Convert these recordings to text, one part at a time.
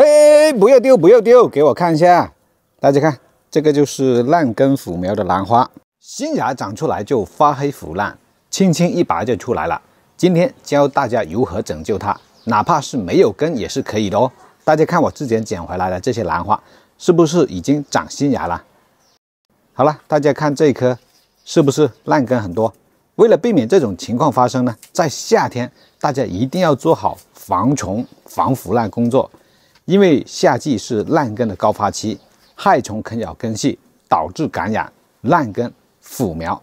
哎，不要丢，不要丢，给我看一下。大家看，这个就是烂根腐苗的兰花，新芽长出来就发黑腐烂，轻轻一拔就出来了。今天教大家如何拯救它，哪怕是没有根也是可以的哦。大家看我之前捡回来的这些兰花，是不是已经长新芽了？好了，大家看这一棵，是不是烂根很多？为了避免这种情况发生呢，在夏天大家一定要做好防虫、防腐烂工作，因为夏季是烂根的高发期，害虫啃咬根系，导致感染、烂根、腐苗。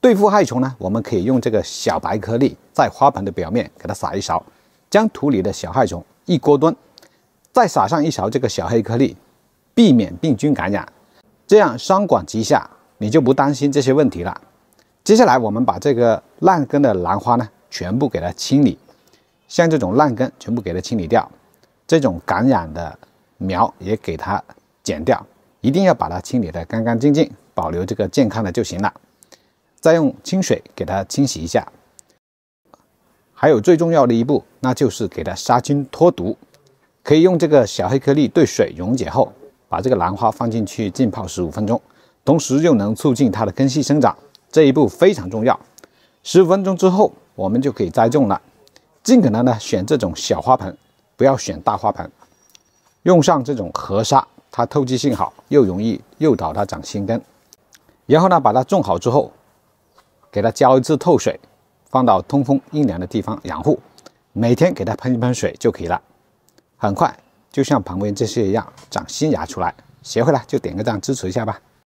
对付害虫呢，我们可以用这个小白颗粒在花盆的表面给它撒一勺，将土里的小害虫一锅炖，再撒上一勺这个小黑颗粒，避免病菌感染。这样双管齐下，你就不担心这些问题了。接下来我们把这个烂根的兰花呢，全部给它清理，像这种烂根全部给它清理掉，这种感染的苗也给它剪掉，一定要把它清理的干干净净，保留这个健康的就行了。再用清水给它清洗一下。还有最重要的一步，那就是给它杀菌脱毒，可以用这个小黑颗粒兑水溶解后，把这个兰花放进去浸泡十五分钟，同时又能促进它的根系生长。这一步非常重要。十五分钟之后，我们就可以栽种了。尽可能呢选这种小花盆，不要选大花盆。用上这种河沙，它透气性好，又容易诱导它长新根。然后呢，把它种好之后，给它浇一次透水，放到通风阴凉的地方养护。每天给它喷一喷水就可以了。很快就像旁边这些一样长新芽出来。学会了就点个赞支持一下吧。